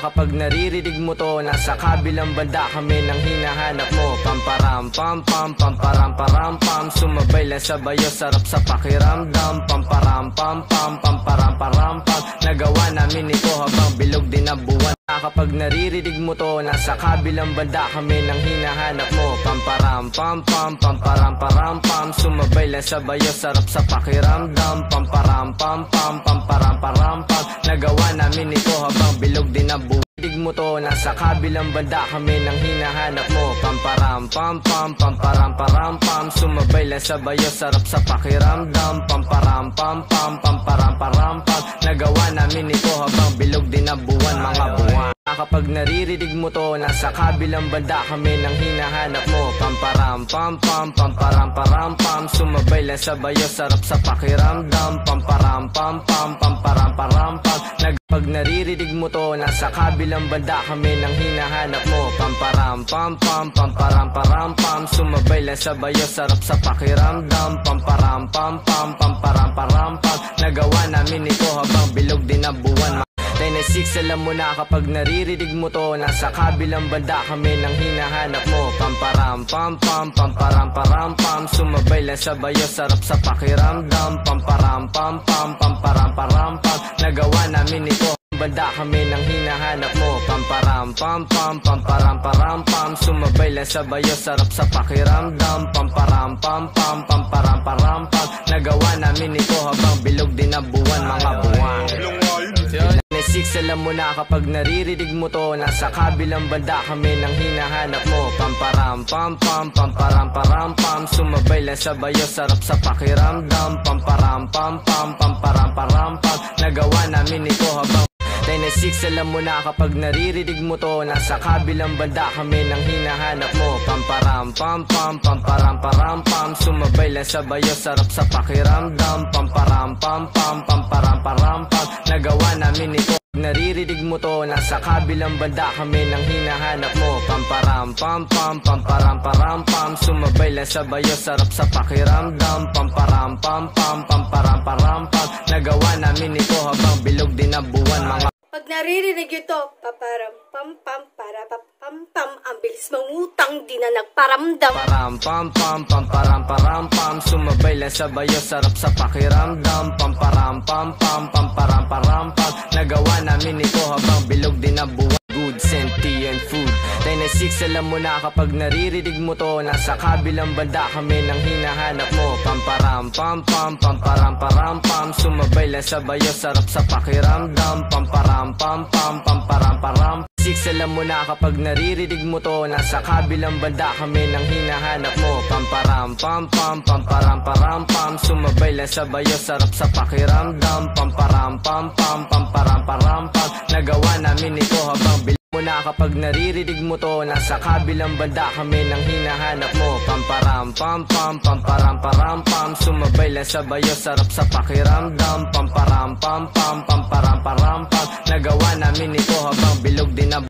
Kapag naririnig mo to, nasa kabilang banda kami nang hinahanap mo. Pamparam pam pam pamparam param pam. Sumabay lang sa bayo, sarap sa pakiramdam. Pamparam pam pam pamparam param pam. Nagawa namin ito habang bilog din ang buwan. Kapag naririnig mo to, nasa kabilang banda kami nang hinahanap mo. Pamparam pam pam pamparam param pam. Sumabay lang sa bayo, sarap sa pakiramdam. Pamparam pam pam pamparam param pam Nagawa namin ito habang bilog din ang buwan Dinig mo to, nasa kabilang banda kami nang hinahanap mo. Pamparam pam pam pamparam param pam. Sumabay lang sa bayo, sarap sa pakiramdam. Pamparam pam pam pamparam param pam. Nagawa namin ito habang bilog din ang buwan mga buwan Kapag naririnig mo to, nasa kabilang banda kami nang hinahanap mo. Pamparam pam pam pamparam param pam. Sumabay lang sa bayo, sarap sa pakiramdam. Pamparam pam pam pamparam param pam. Nag pag naririnig mo to, nasa kabilang banda kami nang hinahanap mo. Pamparam pam pam pamparam param pam. Sumabay lang sa bayo, sarap sa pakiramdam. Pamparam pam pam pamparam param pam. Nagawa namin ito habang bilog din ang buwan 96 alam mo na kapag naririnig mo to Nasa kabilang banda kami nang hinahanap mo. Pamparam pam pam pamparam param pam. Sumabay lang sa bayo sarap sa pakiramdam. Pamparam pam pam pamparam param pam. Nagawa namin ito. Banda kami nang hinahanap mo. Pamparam pam pam pamparam param pam. Sumabay lang sa bayo sarap sa pakiramdam. Pamparam pam pam pamparam param pam. Nagawa namin ito habang bilog din ang buwan mga buwan 96 alam mo na kapag naririnig mo to. Nasa kabilang banda kami nang hinahanap mo. Pamparam pam pam pamparam param pam. Sumabay lang sa bayo sarap sa pakiramdam. Pamparam pam pam pamparam param pam. Nagawa namin ito habang 96 alam mo na kapag naririnig mo to. Nasa kabilang banda kami nang hinahanap mo. Pamparam pam pam pamparam param pam. Sumabay lang sa bayo sarap sa pakiramdam. Pamparam pam pam pamparam param pam. Nagawa namin ito Naririnig mo to, nasa kabilang banda kami nang hinahanap mo. Pamparam pam pam pamparam param pam. Sumabay lang sa bayo, sarap sa pakiramdam. Pamparam pam pam pamparam param pam. Nagawa namin ito habang bilog din ang buwan mga Pag naririnig ito, paparam pam pam para pa pam pam. Ang bilis mangutang, di na nagparamdam. Param pam pam pamparam param pam. Sumabay lang sa bayo, sarap sa pakiramdam. Pamparam pam pam pamparam param pam Nagawa namin ito habang bilog din ang buwan. Good sentient food. 96 alam mo na kapag naririnig mo to Nasa kabilang banda kami nang hinahanap mo. Pamparam pam pam pamparam param pam. Sumabay lang sa bayo sarap sa pakiramdam. Pamparam pam pam pamparam param Six alam mo na kapag naririnig mo to? Nasa kabilang banda kami nang hinahanap mo. Pamparam pam pam pamparam param pam. Sumabay lang sa bayo sarap sa pakiramdam. Pamparam pam pam pamparam param pam. Nagawa namin ito habang na kapag naririnig mo to Nasa kabilang banda kami nang hinahanap mo. Pamparam pam pam pamparam param pam. Sumabay lang sa bayo sarap sa pakiramdam. Pamparam pam pam pamparam param pam. Nagawa namin ito habang bilog din ang